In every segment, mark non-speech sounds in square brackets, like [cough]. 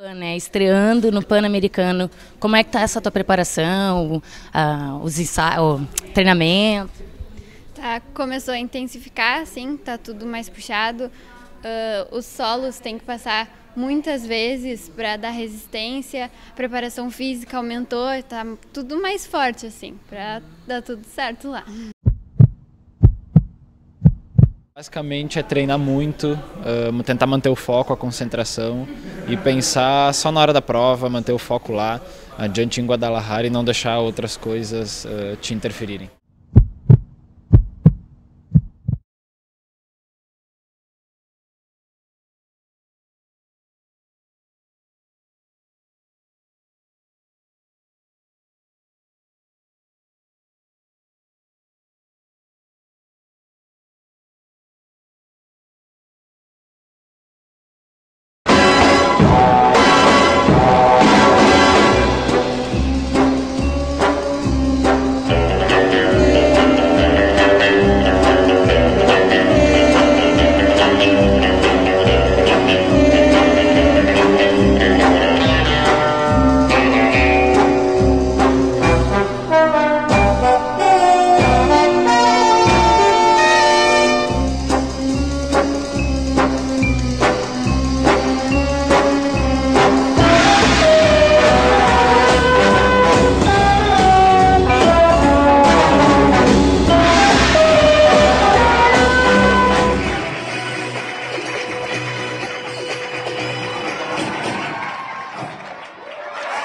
Né, estreando no Pan-Americano, como é que tá essa tua preparação, uh, os ensaios, treinamento? Tá, começou a intensificar, sim, tá tudo mais puxado. Uh, os solos tem que passar muitas vezes para dar resistência, preparação física aumentou, tá tudo mais forte assim, para dar tudo certo lá. Basicamente é treinar muito, tentar manter o foco, a concentração e pensar só na hora da prova, manter o foco lá, adiante em Guadalajara e não deixar outras coisas te interferirem.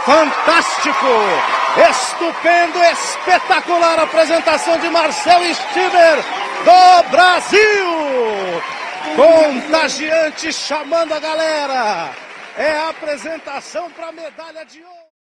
Fantástico, estupendo, espetacular apresentação de Marcel Stiver do Brasil. Contagiante chamando a galera. É a apresentação para a medalha de ouro.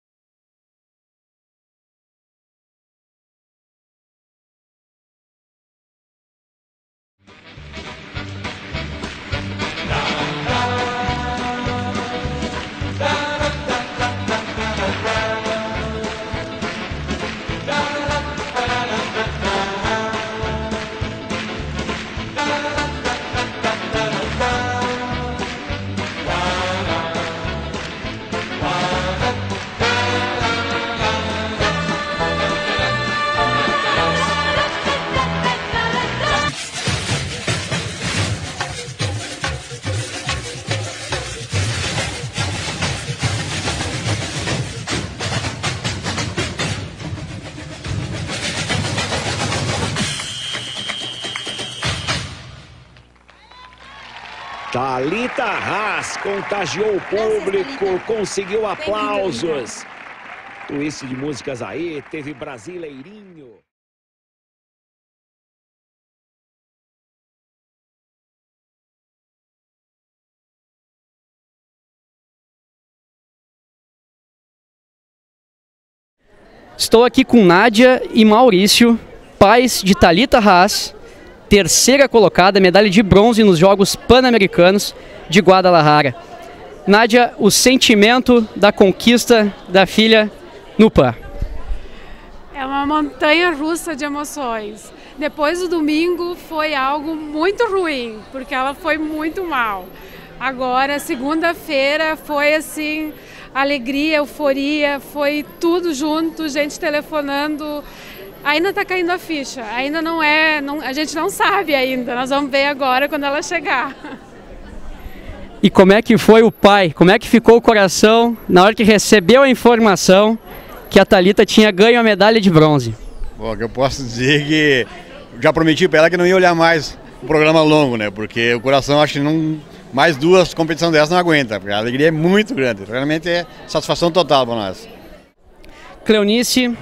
Talita Haas contagiou o público, conseguiu aplausos. Twist de músicas aí, teve Brasileirinho. Estou aqui com Nádia e Maurício, pais de Talita Haas, terceira colocada, medalha de bronze nos Jogos Pan-Americanos de Guadalajara. Nádia, o sentimento da conquista da filha no PAN. É uma montanha russa de emoções. Depois do domingo foi algo muito ruim, porque ela foi muito mal. Agora, segunda-feira foi assim, alegria, euforia, foi tudo junto, gente telefonando, ainda está caindo a ficha, ainda não é, não, a gente não sabe ainda, nós vamos ver agora quando ela chegar. E como é que foi o pai? Como é que ficou o coração na hora que recebeu a informação que a Talita tinha ganho a medalha de bronze? Bom, eu posso dizer que já prometi para ela que não ia olhar mais o programa longo, né? Porque o coração acho que não mais duas competições dessas não aguenta, porque a alegria é muito grande. Realmente é satisfação total para nós. Cleonice,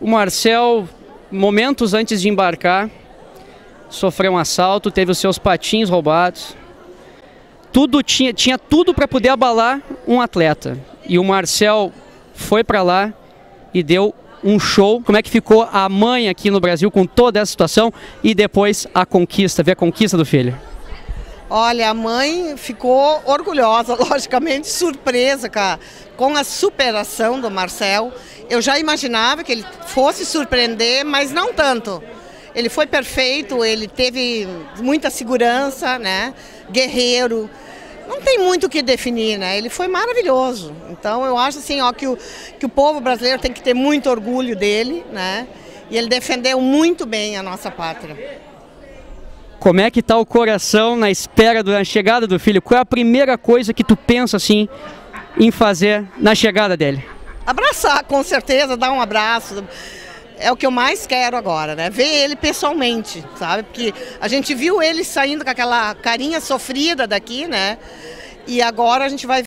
o Marcel, momentos antes de embarcar, sofreu um assalto, teve os seus patins roubados. Tudo tinha, tinha tudo para poder abalar um atleta. E o Marcel foi para lá e deu um show. Como é que ficou a mãe aqui no Brasil com toda essa situação e depois a conquista, ver a conquista do filho? Olha, a mãe ficou orgulhosa, [laughs] logicamente surpresa com a, com a superação do Marcel eu já imaginava que ele fosse surpreender, mas não tanto. Ele foi perfeito, ele teve muita segurança, né? Guerreiro. não tem muito o que definir, né? Ele foi maravilhoso. Então eu acho assim, ó, que o, que o povo brasileiro tem que ter muito orgulho dele, né? E ele defendeu muito bem a nossa pátria. Como é que está o coração na espera da chegada do filho? Qual é a primeira coisa que tu pensa assim em fazer na chegada dele? Abraçar, com certeza, dar um abraço. É o que eu mais quero agora, né? Ver ele pessoalmente, sabe? Porque a gente viu ele saindo com aquela carinha sofrida daqui, né? E agora a gente vai